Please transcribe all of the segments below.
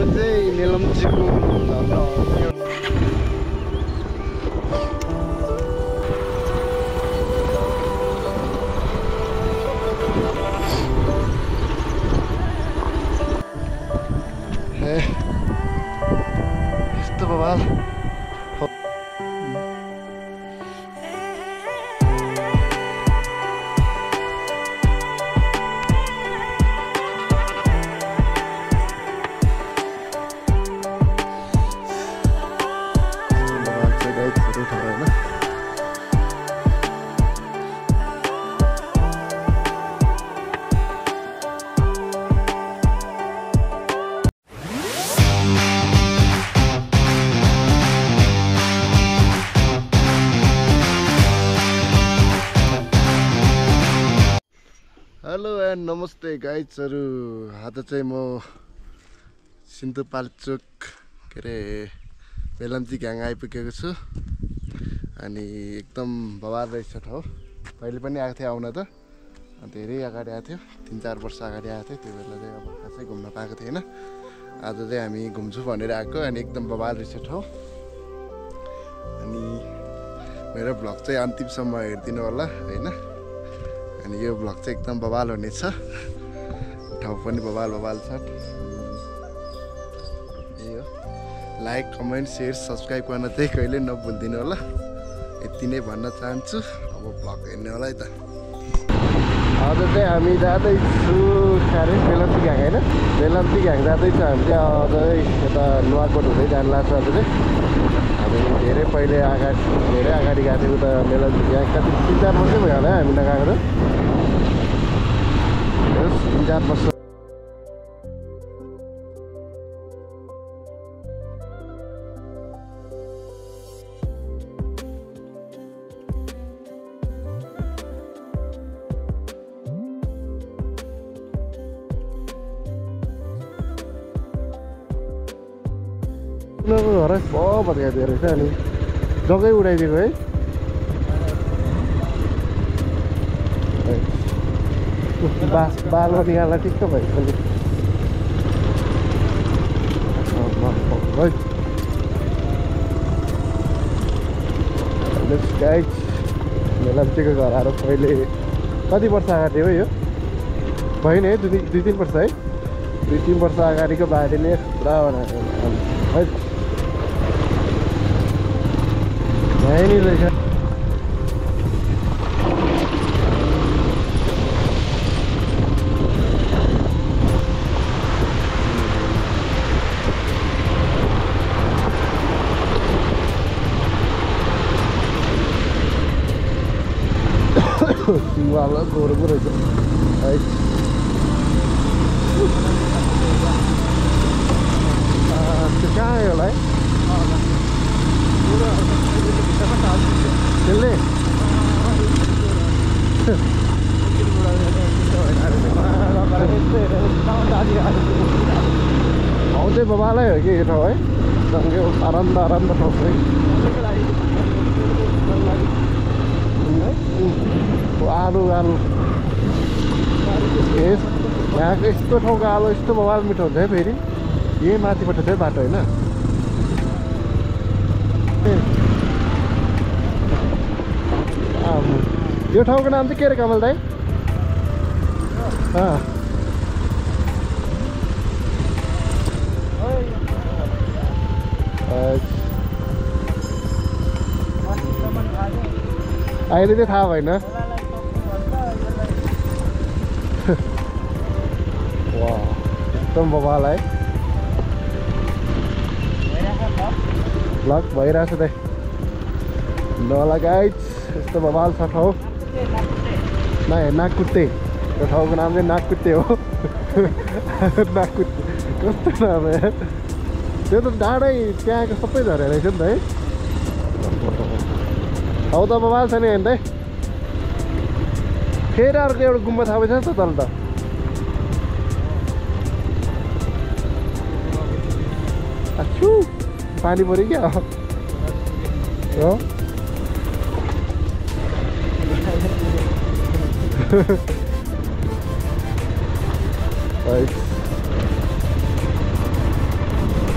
हाम्रो चाहिँ मेलम्चीको झर्ना गाइड्सहरू आज चाहिँ म सिन्धुपाल्चोक के अरे बेलम्ची घ्याङ आइपुगेको छु। अनि एकदम बवाल रहेछ ठाउँ। पहिले पनि आएको थियो आउन त। धेरै अगाडि आएको थियो। तिन चार वर्ष अगाडि आएको थियो त्यो बेला चाहिँ अब खासै घुम्न पाएको थिएन। आज चाहिँ हामी घुम्छु भनेर आएको अनि एकदम बवाल रहेछ ठाउँ। अनि मेरो भ्लग चाहिँ अन्तिमसम्म हेरिदिनु होला होइन? अनि यो भ्लग चाहिँ एकदम बवाल हुनेछ। ठाउँ पनि बवाल बवाल छ। हो। लाइक कमेन्ट सेयर सब्सक्राइब गर्न चाहिँ कहिले नभुलिदिनु होला। यति नै भन्न चाहन्छु। अब भ्लग हेर्ने होला है त। आज चाहिँ हामी जाँदैछु साह्रै बेलम्ची घाङ होइन? बेलम्ची घाङ जाँदैछु हामी चाहिँ अझै यता नुवाकोट हुँदै जानु लाग्छ आज चाहिँ। हामी धेरै पहिले अगाडि धेरै अगाडि गएको थियौँ उता बेलम्ची घाङ कति तिन चार वर्षै भयो होला हामी नगएको यस, तिन चार वर्ष घर सब भत्काइदियो रहेछ अनि जग्गै उडाइदिएको है बा बालो निकाल्दा ठिक्क भयो गाइड मेलाम्चीको घरहरू पहिले कति वर्ष अगाडि हो यो भयो नि है दुई दुई तिन वर्ष है दुई तिन वर्ष अगाडिको बारी नै पुरा बनाएको है रहेछ पो रहेछ है त्यो कहाँ आयो होला है त्यसले ठाउँ चाहिँ बबालै हो कि यो ठाउँ है सँगै आराम ठाउँ चाहिँ आलु आलु यस यहाँको यस्तो ठाउँको आलु यस्तो बबाल मिठो हुन्छ है फेरि। यही माथिबाट चाहिँ बाटो होइन। यो ठाउँको नाम चाहिँ के अरे कमल दाई? अहिले चाहिँ थाहा भएन। वा एकदम बबाल है। ब्लक भइरहेछ दाइ नला गाइड्स यस्तो बबाल छ ठाउँ। न नागकुट्टे। त्यो ठाउँको नाम चाहिँ नागकुट्टे हो। नागकुट्टे। कस्तो नाम त्यो त डाँडै त्यहाँको सबै झरे रहेछ नि त है। हौ त बबाल छ नि होइन त फेरि अर्को एउटा गुम्बा थाहा भएछ त तल त आछु पानी पऱ्यो क्या हो।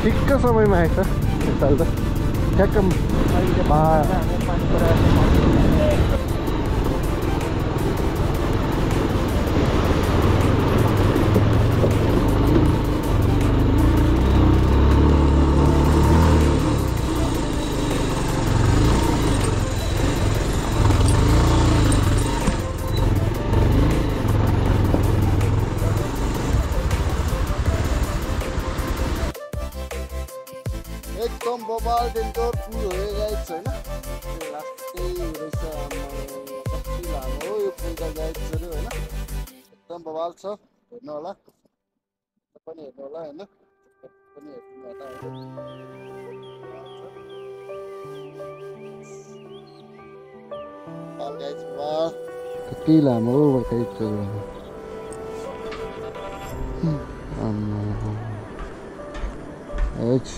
ठिक्क समयमा आएछ यसपालि त ठ्याक्क एकदम बबाल डेन्जर पुल हो यो गाइड्स होइन यो लास्टै रहेछ कति लामो यो पुल त गाइड्सहरू होइन एकदम बबाल छ हेर्नु होला पनि हेर्नु होला होइन पनि हेर्नु होला कति लामो हो आम्माहो। It's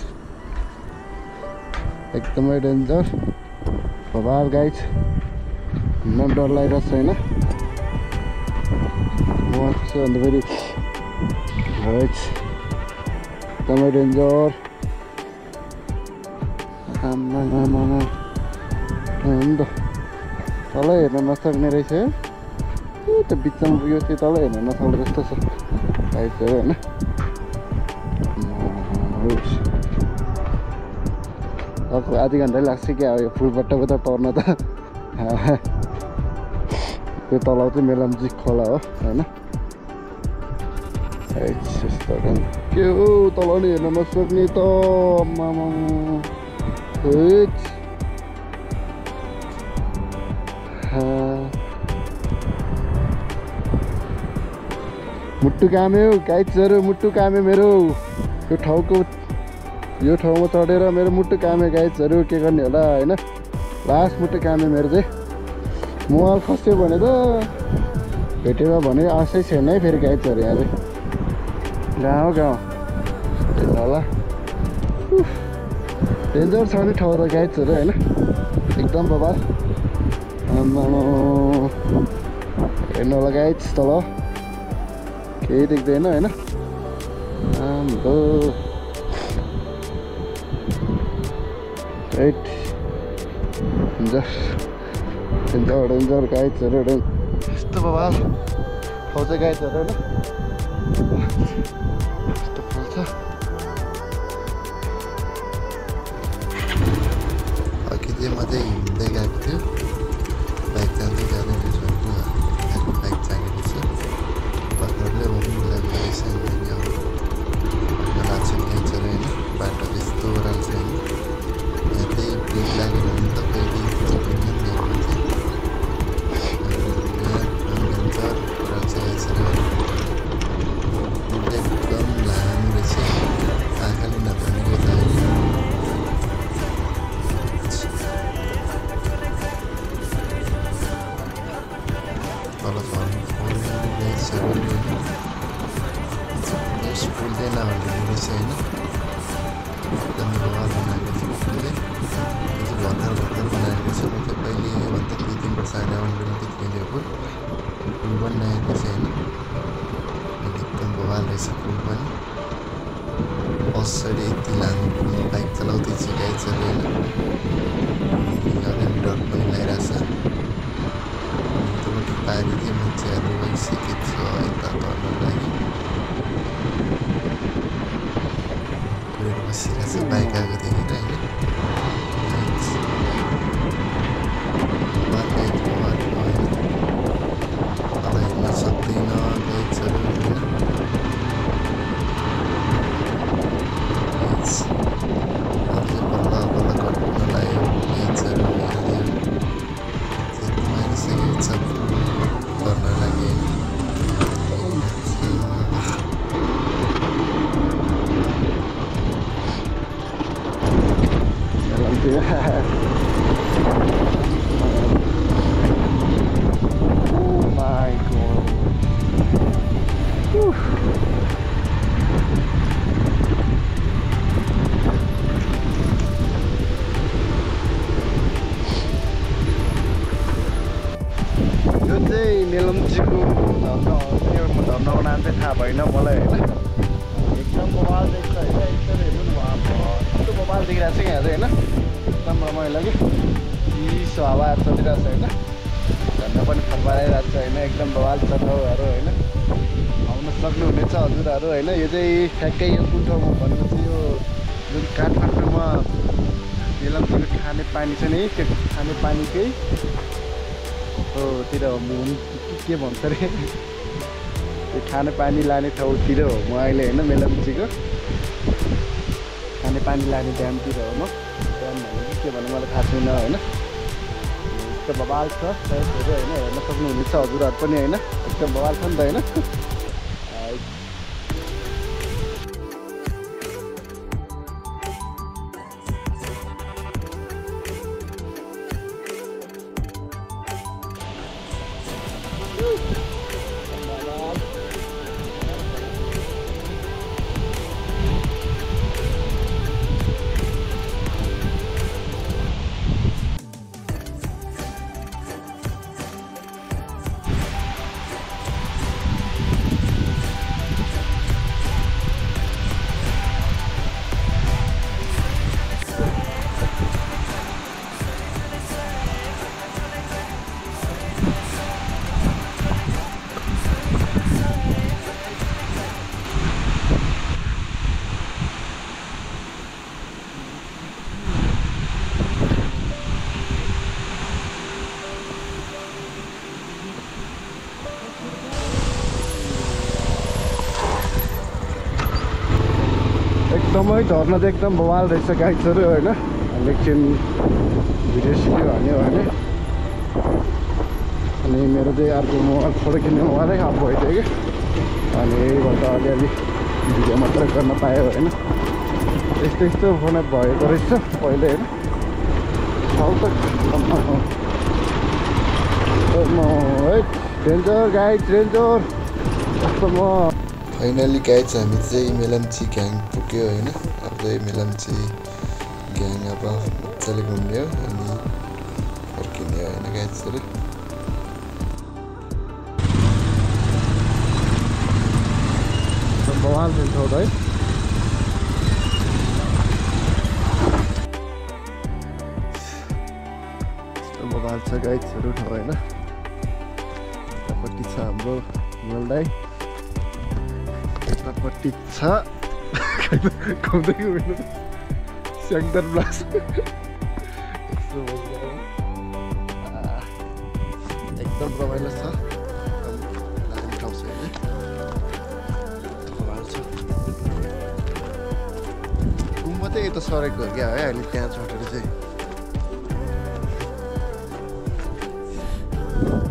एकदमै डेन्जर बबाल गाइड हिँड्न डर लागिरहेको छ होइन म फेरि एकदमै डेन्जर नि त तल हेर्न नसक्ने रहेछ ए त बिचमा पुग्यो त्यो तल हेर्न नसक्ने जस्तो छ गाइडहरू होइन अर्को आधी घन्टा लाग्छ क्या अब यो फुलबट्टाको त तर्न त। त्यो तल चाहिँ मेलाम्ची खोला हो होइन? के हो तल नि हेर्न नसक्ने त। हा। मुट्टु काम्यो गाइड्सहरू मुट्टु काम्यो मेरो। यो ठाउँको यो ठाउँमा चढेर मेरो मुट्टु कामे गाइड्सहरू के गर्ने होला होइन? लास्ट मुट्टु कामे मेरो चाहिँ। मोबाइल खस्यो भने त भेटेर भने आशै छैन है फेरि गाइड्सहरू यहाँ चाहिँ गाउँ गाउँ। होला। डेन्जर छ नि ठाउँ त गाइड्सहरू होइन? एकदम बबाल। हेर्नु होला गाइड्स तल केही देख्दैन होइन? आम्बो। डेन्जर डेन्जर डेन्जर गाइड्सहरू यस्तो बबाल ठाउँ चाहिँ गाइड्सहरू होइन यस्तो फुल छ अघि चाहिँ बाइक चलाउँदै सिकाएको छ होइन अलिअलि डर पनि लागिरहेछ यतापट्टि पारी चाहिँ मान्छेहरू गइसकेको Oh my god. चाहिँ मेलम्चीको धर्ना हो धर्नाको नाम चाहिँ थाहा भएन मलाई होइन एकदम बवाल देख्छ होइन एकदम हेर्नु बवाल देखिरहेको छ यहाँ चाहिँ होइन एकदम रमाइलो कि चिसो हावा चलिरहेको छ होइन झन्डा पनि फर्फराइरहेको छ होइन एकदम बवाल छ ठाउँहरू होइन। आउन सक्नुहुनेछ हजुरहरू होइन। यो चाहिँ ठ्याक्कै यो कुन ठाउँमा भनेपछि यो जुन काठमाडौँमा बेलमतिर खाने पानी छ नि त्यो खाने पानीकै होतिर हो। मुन के भन्छ अरे? त्यो खाने पानी लाने ठाउँतिर हो। म अहिले होइन मेलम्चीको। खाने पानी लाने ड्यामतिर हो म। के भन्नु मलाई थाहा छैन होइन? यस्तो बवाल छ साइडहरू होइन? हेर्न सक्नुहुनेछ हजुरहरू पनि होइन? एकदम बवाल छ नि त होइन? एकदमै झर्ना चाहिँ एकदम बवाल रहेछ गाइड्सहरू होइन? एकछिन भिडियो सिक्यो भन्यो भने अनि मेरो चाहिँ अर्को मोबाइल फोटो किन्ने मोबाइलै भइदियो कि अनि यहीबाट अलिअलि भिडियो मात्रै गर्न पायो होइन? यस्तो यस्तो फोन भएको रहेछ पहिले होइन? त है डेन्जर गाइड म? फाइनली गाइज हामी चाहिँ मेलम्ची ग्याङ पुग्यो होइन। अब चाहिँ मेलम्ची ग्याङ अब मजाले घुम्ने हो अनि फर्किने हो होइन गाइजहरू है। छ गाइड्सहरू ठाउँ होइन। यतापट्टि छ हाम्रो यतापट्टि छ स्याङ्दर ब्लास एकदम रमाइलो छ ठाउँ छ छ चाहिँ यता सरेको हो क्या है अहिले त्यहाँ छोडेर चाहिँ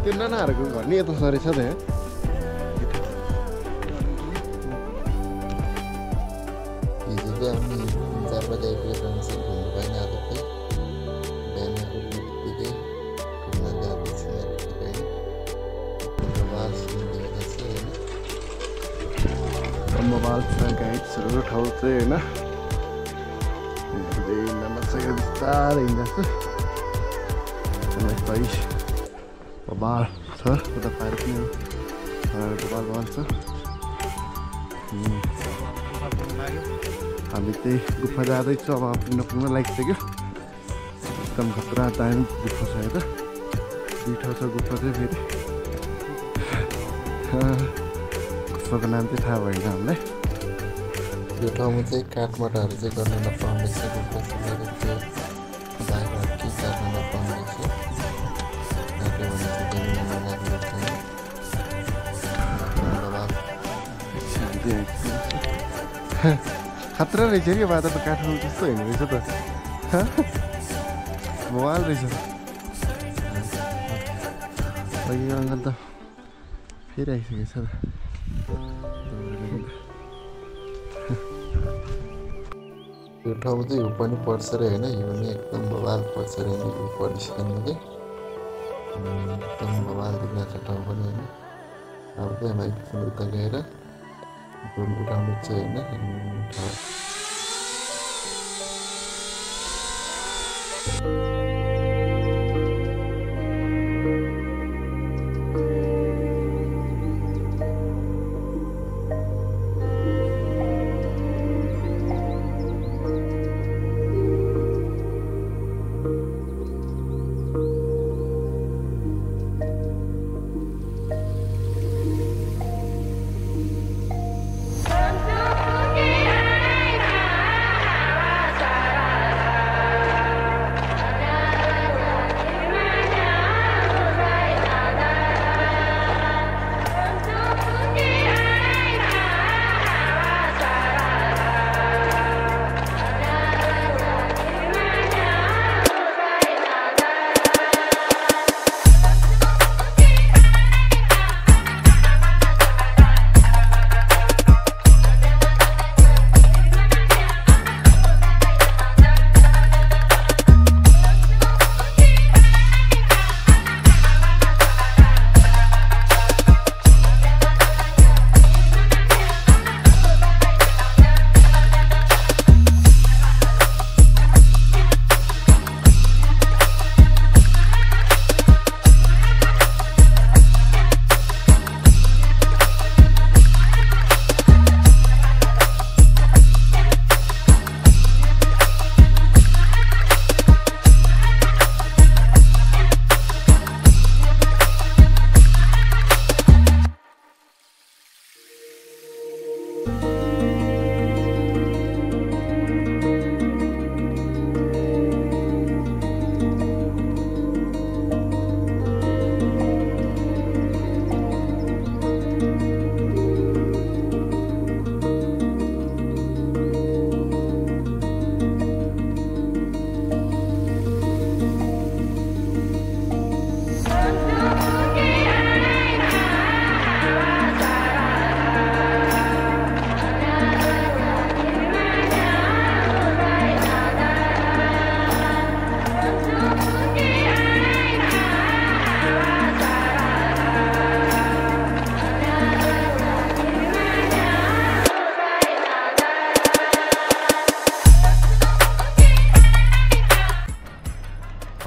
त्यो नानाहरूको घर नि यता सरेछ त यहाँ मोबाइल गाइड्सहरू ठाउँ चाहिँ होइन हिँड्दै बिस्तारै हिँड्दैछु सही बबाल छ उता पार्क पनि हो बबाल बबाल छ हामी त्यही गुफा जाँदैछु अब पुग्न पुग्न लागिसक्यो एकदम खतरा दामी गुफा छ हेर दुई ठाउँ छ गुफा चाहिँ फेरि गुफाको नाम चाहिँ थाहा भएन हामीलाई। यो ठाउँमा चाहिँ काठमाडौँहरू चाहिँ गर्न नपाउने के गर्न। खतरा रहेछ कि बाटो त काठमाडौँ त्यस्तो होइन रहेछ त। मोबाइल रहेछ अङ्कल त फेरि आइसकेको छ त। यो ठाउँ चाहिँ हिउँ पनि पर्छ अरे होइन? हिउँ नि एकदम बवाल पर्छ अरे नि हिउँ परिसकेन कि एकदम बवाल देखिरहेको छ ठाउँ पनि होइन। अब चाहिँ हामी आइपुग्नु उता गएर। घुम उठाउनु चाहिँ होइन। ठाउँ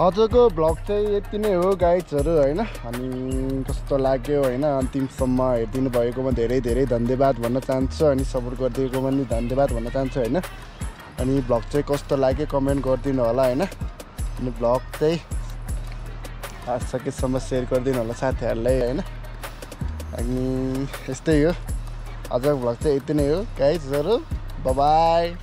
आजको भ्लग चाहिँ यति नै हो गाइड्सहरू होइन? अनि कस्तो लाग्यो होइन? अन्तिमसम्म हेरिदिनु भएकोमा धेरै धेरै धन्यवाद भन्न चाहन्छु अनि सपोर्ट गरिदिएकोमा पनि धन्यवाद भन्न चाहन्छु होइन? अनि भ्लग चाहिँ कस्तो लाग्यो कमेन्ट गरिदिनु होला होइन? अनि भ्लग चाहिँ आज सकेसम्म सेयर गरिदिनु होला साथीहरूलाई होइन? अनि यस्तै हो। आजको भ्लग चाहिँ यति नै हो। गाइजहरू बाई